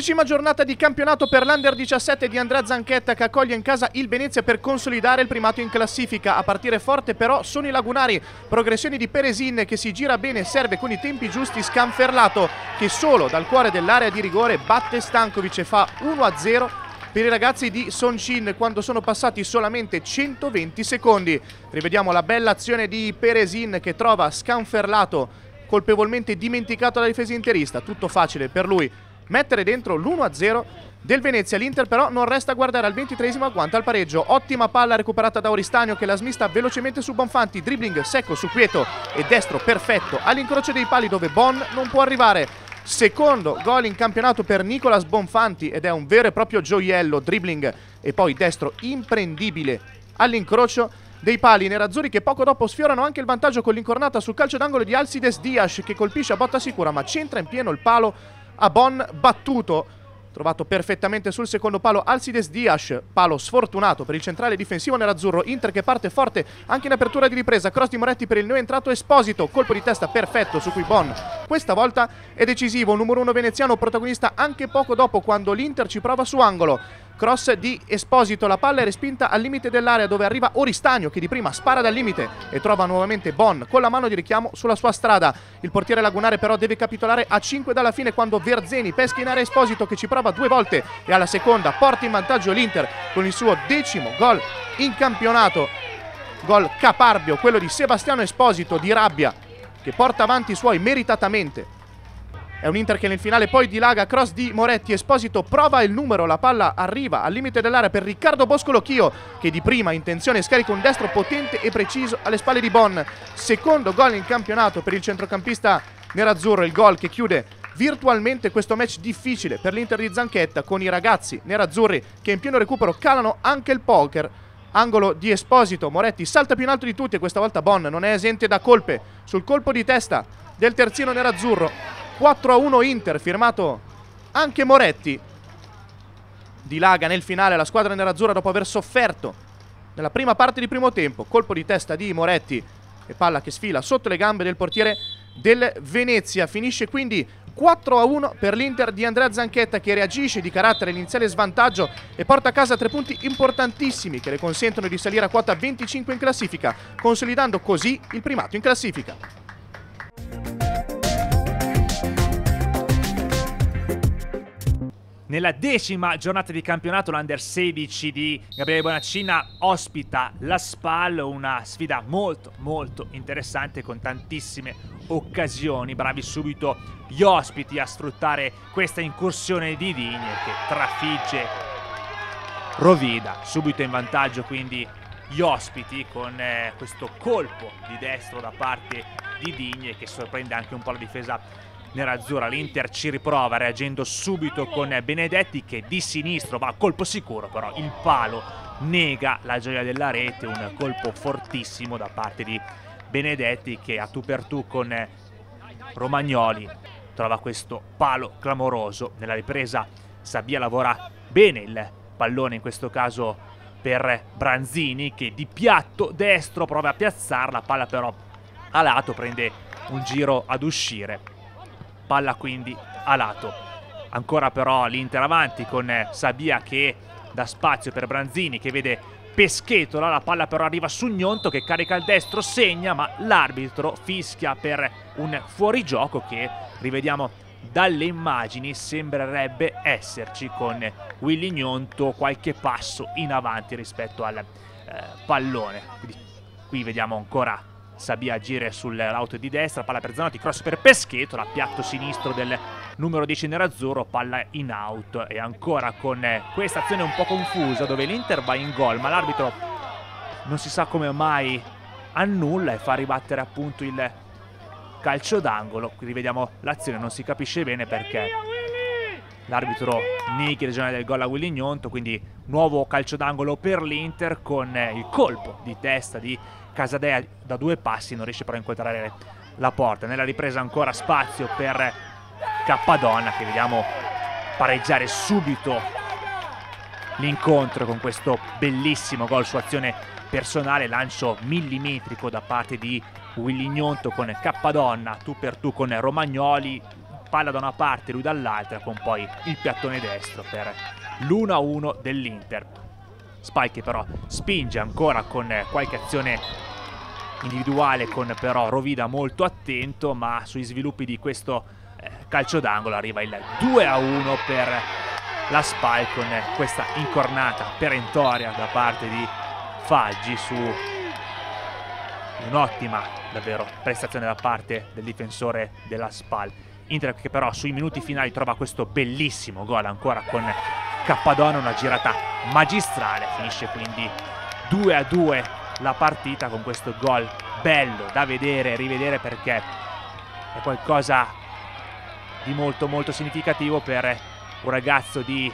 Decima giornata di campionato per l'Under 17 di Andrea Zanchetta che accoglie in casa il Venezia per consolidare il primato in classifica. A partire forte però sono i lagunari. Progressioni di Peresin che si gira bene, serve con i tempi giusti Scanferlato che solo dal cuore dell'area di rigore batte Stankovic e fa 1-0 per i ragazzi di Soncin quando sono passati solamente 120 secondi. Rivediamo la bella azione di Peresin che trova Scanferlato colpevolmente dimenticato dalla difesa interista. Tutto facile per lui mettere dentro l'1-0 del Venezia. L'Inter però non resta a guardare al 23esimo agguanta al pareggio. Ottima palla recuperata da Oristanio che la smista velocemente su Bonfanti. Dribbling secco su Quieto e destro perfetto all'incrocio dei pali dove Bon non può arrivare. Secondo gol in campionato per Nicolas Bonfanti ed è un vero e proprio gioiello. Dribbling e poi destro imprendibile all'incrocio dei pali nerazzurri che poco dopo sfiorano anche il vantaggio con l'incornata sul calcio d'angolo di Alcides Dias che colpisce a botta sicura ma centra in pieno il palo a Bon battuto trovato perfettamente sul secondo palo Alcides Dias, palo sfortunato per il centrale difensivo nerazzurro, Inter che parte forte anche in apertura di ripresa, cross di Moretti per il neoentrato Esposito, colpo di testa perfetto su cui Bon questa volta è decisivo, numero uno veneziano protagonista anche poco dopo quando l'Inter ci prova su angolo, cross di Esposito, la palla è respinta al limite dell'area dove arriva Oristagno che di prima spara dal limite e trova nuovamente Bon con la mano di richiamo sulla sua strada. Il portiere lagunare però deve capitolare a 5 dalla fine quando Verzeni pesca in area Esposito che ci prova due volte e alla seconda porta in vantaggio l'Inter con il suo decimo gol in campionato. Gol caparbio, quello di Sebastiano Esposito di rabbia che porta avanti i suoi meritatamente è un Inter che nel finale poi dilaga, cross di Moretti, Esposito prova il numero, la palla arriva al limite dell'area per Riccardo Boscolocchio che di prima intenzione scarica un destro potente e preciso alle spalle di Bonn. Secondo gol in campionato per il centrocampista nerazzurro, il gol che chiude virtualmente questo match difficile per l'Inter di Zanchetta con i ragazzi nerazzurri che in pieno recupero calano anche il poker. Angolo di Esposito, Moretti salta più in alto di tutti e questa volta Bonn non è esente da colpe sul colpo di testa del terzino nerazzurro 4 a 1 Inter, firmato anche Moretti. Dilaga nel finale la squadra nerazzurra dopo aver sofferto nella prima parte di primo tempo. Colpo di testa di Moretti e palla che sfila sotto le gambe del portiere del Venezia. Finisce quindi 4 a 1 per l'Inter di Andrea Zanchetta che reagisce di carattere all'iniziale svantaggio e porta a casa tre punti importantissimi che le consentono di salire a quota 25 in classifica, consolidando così il primato in classifica. Nella decima giornata di campionato l'Under 16 di Gabriele Bonaccina ospita la SPAL, una sfida molto molto interessante con tantissime occasioni, bravi subito gli ospiti a sfruttare questa incursione di Digne che trafigge Rovida, subito in vantaggio quindi gli ospiti con eh, questo colpo di destro da parte di Digne che sorprende anche un po' la difesa nerazzurra. L'Inter ci riprova reagendo subito con Benedetti che di sinistro va a colpo sicuro, però il palo nega la gioia della rete, un colpo fortissimo da parte di Benedetti che a tu per tu con Romagnoli trova questo palo clamoroso. Nella ripresa Sabia lavora bene il pallone in questo caso per Branzini che di piatto destro prova a piazzarla, palla però a lato prende un giro ad uscire palla quindi a lato. Ancora però l'Inter avanti con Sabia che dà spazio per Branzini che vede Peschetola, la palla però arriva su Gnonto che carica il destro, segna ma l'arbitro fischia per un fuorigioco che rivediamo dalle immagini sembrerebbe esserci con Willy Gnonto qualche passo in avanti rispetto al eh, pallone. Quindi qui vediamo ancora Sabia agire sull'auto di destra, palla per Zanotti, cross per Peschetola, piatto sinistro del numero 10 nerazzurro, palla in out. E ancora con questa azione un po' confusa dove l'Inter va in gol ma l'arbitro non si sa come mai annulla e fa ribattere appunto il calcio d'angolo, qui rivediamo l'azione, non si capisce bene perché l'arbitro il regionale del gol a Willy Gnonto, quindi nuovo calcio d'angolo per l'Inter con il colpo di testa di Casadea da due passi non riesce però a inquadrare la porta. Nella ripresa ancora spazio per Cappadonna che vediamo pareggiare subito l'incontro con questo bellissimo gol su azione personale, lancio millimetrico da parte di Willy Gnonto con Cappadonna, tu per tu con Romagnoli, palla da una parte, lui dall'altra, con poi il piattone destro per l'1-1 dell'Inter. Che però spinge ancora con qualche azione individuale con però Rovida molto attento ma sui sviluppi di questo eh, calcio d'angolo arriva il 2 a 1 per la Spal con questa incornata perentoria da parte di Faggi su un'ottima davvero prestazione da parte del difensore della Spal Inter che però sui minuti finali trova questo bellissimo gol ancora con Cappadona una girata magistrale finisce quindi 2 a 2 la partita con questo gol bello da vedere e rivedere perché è qualcosa di molto molto significativo per un ragazzo di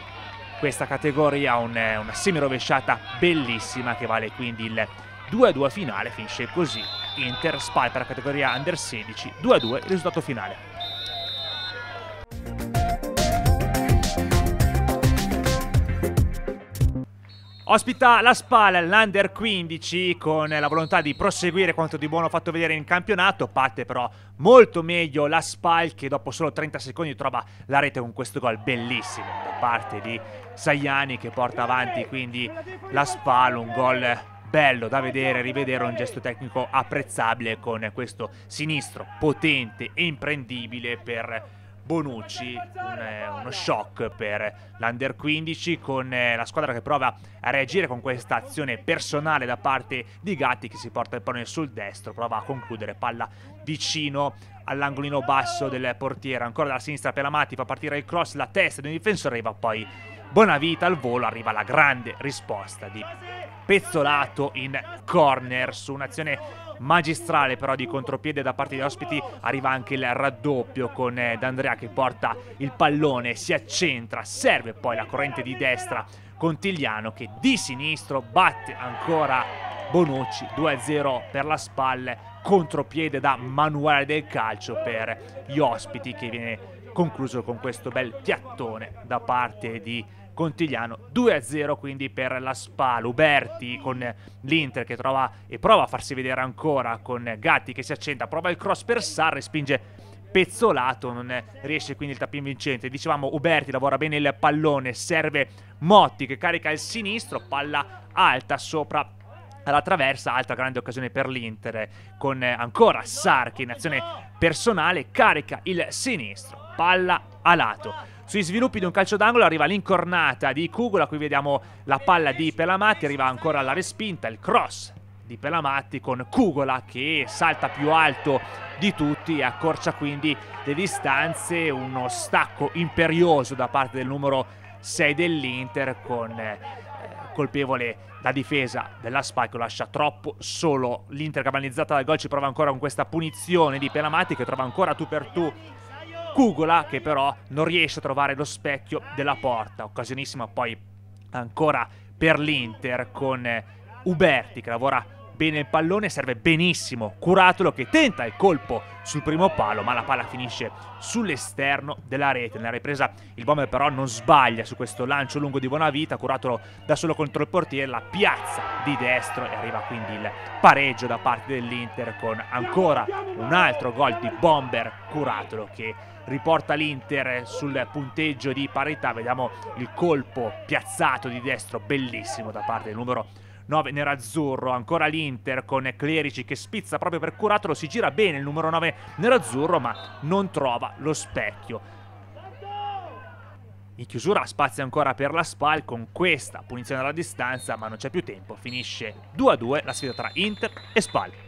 questa categoria, un, una semi rovesciata bellissima che vale quindi il 2-2 finale, finisce così Inter Spal per la categoria Under 16, 2-2 il risultato finale. Ospita la Spal, l'Under 15, con la volontà di proseguire quanto di buono fatto vedere in campionato. Parte però molto meglio la Spal che dopo solo 30 secondi trova la rete con questo gol bellissimo da parte di Saiani che porta avanti quindi la Spal, un gol bello da vedere, rivedere, un gesto tecnico apprezzabile con questo sinistro potente e imprendibile per Bonucci, un, eh, uno shock per l'Under 15 con eh, la squadra che prova a reagire con questa azione personale da parte di Gatti che si porta il pallone sul destro, prova a concludere palla vicino all'angolino basso del portiere, ancora dalla sinistra per Amati fa partire il cross, la testa di un difensore arriva poi Bonavita al volo, arriva la grande risposta di Pezzolato in corner su un'azione magistrale però di contropiede da parte degli ospiti arriva anche il raddoppio con eh, D'Andrea che porta il pallone, si accentra, serve poi la corrente di destra Contigliano che di sinistro batte ancora Bonucci 2-0 per la spalle contropiede da manuale del calcio per gli ospiti che viene concluso con questo bel piattone da parte di Contigliano 2-0 quindi per la Spal Uberti con l'Inter che trova e prova a farsi vedere ancora con Gatti che si accenta prova il cross per Sarri spinge pezzolato non riesce quindi il tappin vincente dicevamo Uberti lavora bene il pallone serve Motti che carica il sinistro palla alta sopra alla traversa, altra grande occasione per l'Inter con ancora Sarki in azione personale, carica il sinistro, palla a lato. Sui sviluppi di un calcio d'angolo arriva l'incornata di Kugula, qui vediamo la palla di Pelamatti, arriva ancora la respinta, il cross di Pelamatti con Kugola che salta più alto di tutti e accorcia quindi le distanze, uno stacco imperioso da parte del numero 6 dell'Inter con eh, colpevole la difesa della Spike lascia troppo solo. l'Inter cabalizzata dal gol ci prova ancora con questa punizione di Pelamatti che trova ancora tu per tu Cugola che però non riesce a trovare lo specchio della porta. Occasionissima poi ancora per l'Inter con Uberti che lavora bene il pallone, serve benissimo Curatolo che tenta il colpo sul primo palo, ma la palla finisce sull'esterno della rete. Nella ripresa il Bomber però non sbaglia su questo lancio lungo di buona vita, Curatolo da solo contro il portiere, la piazza di destro e arriva quindi il pareggio da parte dell'Inter con ancora un altro gol di Bomber Curatolo che riporta l'Inter sul punteggio di parità. Vediamo il colpo piazzato di destro, bellissimo da parte del numero 9 nerazzurro, ancora l'Inter con Clerici che spizza proprio per Curatolo, si gira bene il numero 9 nerazzurro ma non trova lo specchio. In chiusura spazio ancora per la Spal con questa punizione alla distanza ma non c'è più tempo, finisce 2-2 la sfida tra Inter e Spal.